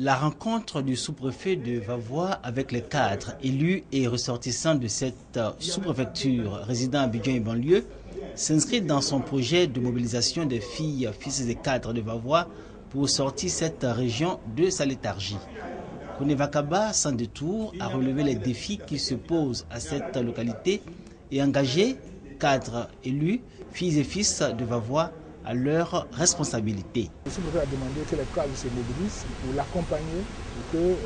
La rencontre du sous-préfet de Vavois avec les cadres élus et ressortissants de cette sous-préfecture résidant à Bidjon et banlieue s'inscrit dans son projet de mobilisation des filles, fils et cadres de Vavois pour sortir cette région de sa léthargie. Konevakaba, sans détour, a relevé les défis qui se posent à cette localité et engagé cadres élus, filles et fils de Vavois à leurs responsabilités. Le sous-préfet a demandé que les cadres se mobilisent pour l'accompagner pour que euh,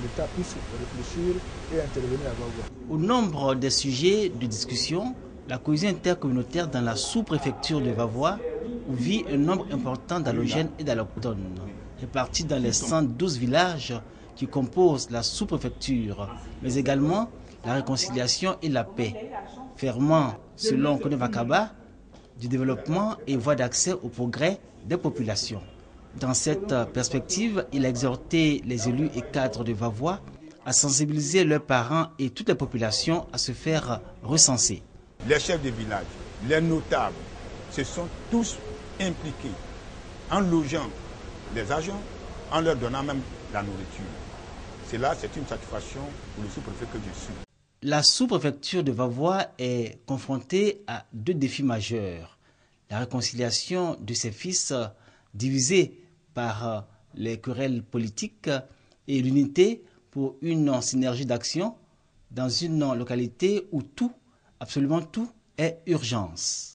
l'État puisse réfléchir et intervenir à. Au nombre des sujets de discussion, la cohésion intercommunautaire dans la sous-préfecture de Vavois, où vit un nombre important d'allogènes et d'allochtones, répartis dans les 112 villages qui composent la sous-préfecture, mais également la réconciliation et la paix, fermant, selon Konevakaba, du développement et voie d'accès au progrès des populations. Dans cette perspective, il a exhorté les élus et cadres de Vavois à sensibiliser leurs parents et toutes les populations à se faire recenser. Les chefs de village, les notables, se sont tous impliqués en logeant les agents, en leur donnant même la nourriture. C'est là, c'est une satisfaction pour le sous-préfet que je suis. La sous-préfecture de Vavois est confrontée à deux défis majeurs. La réconciliation de ses fils divisés par les querelles politiques et l'unité pour une synergie d'action dans une localité où tout, absolument tout, est urgence.